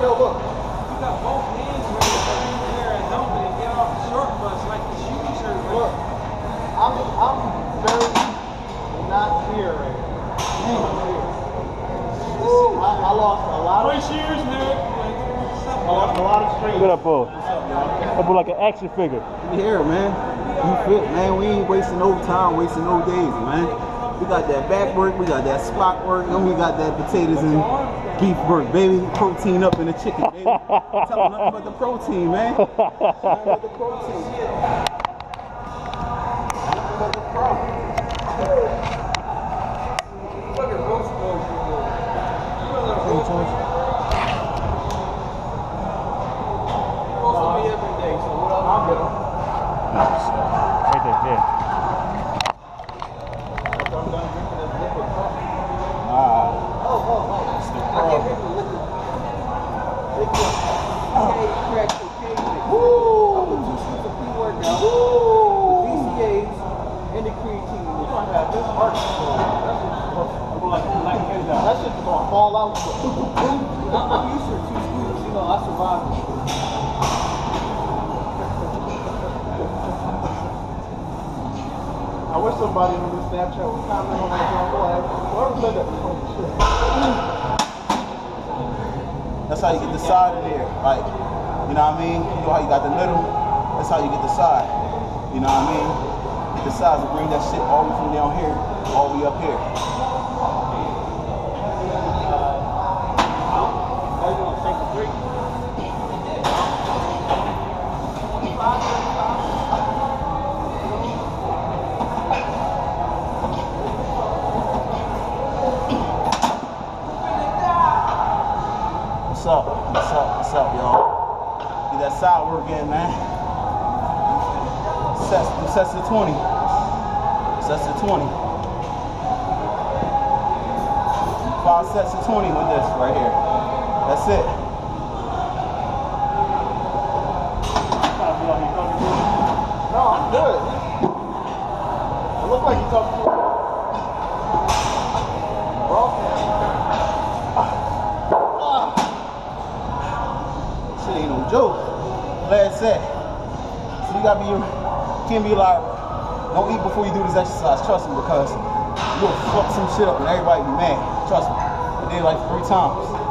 Look. You got both hands ready to go in there and helmet and get off the short bus like the shooting shirt. Look. I'm, I'm very not now. I, I lost a lot of, Push years, Nick. I lost a lot of strength. At that fool. That fool like an action figure. Here, man. You fit, man. We ain't wasting no time, wasting no days, man. We got that back work, we got that squat work, and we got that potatoes and beef work, baby. Protein up in the chicken, baby. Tell them nothing about the protein, man. But the protein. Nothing but the pro. Right there, yeah. That shit's gonna fall out. I'm used to two scoops, you know, I survived. Somebody on this Snapchat on whoever said that funny shit. That's how you get the side of there. Like, you know what I mean? You know how you got the middle? That's how you get the side. You know what I mean? Get the sides and bring that shit all the way from down here, all the way up here. What's up? What's up? Y'all? Get that side work in, man. Sets, sets to 20. Sets to 20. Five sets of 20 with this right here. That's it. No, I'm good. It look like you talking to Shit ain't no joke. Last set. So you gotta be, can't be like, don't eat before you do this exercise. Trust me, because you'll fuck some shit up and everybody be mad. Trust me. I did it like three times.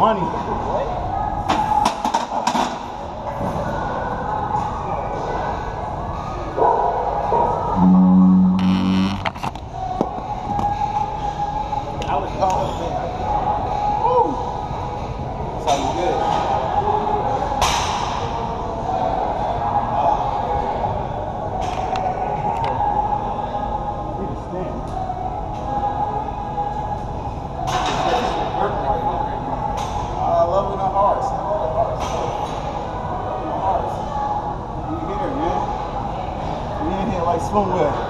Money. In here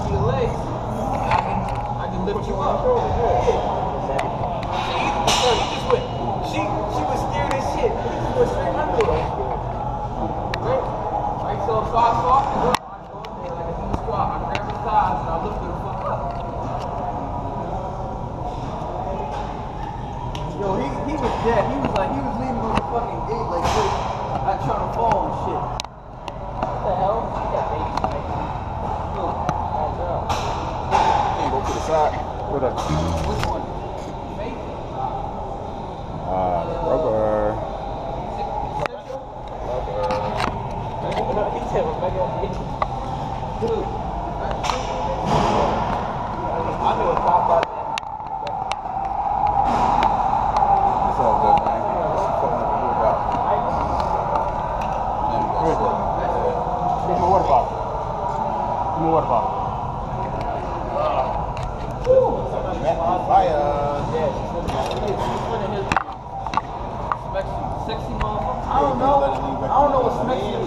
Yeah, he was like, he was leaning on the fucking gate like this. I trying to fall and shit. What the hell? I got baby Look. Can't go to the side. What up? Which one? Uh, rubber. Rubber. He said Rebecca. Dude. Where is it? Where's my water bottle? Give me a water bottle. I don't know. I don't know what's Mexican.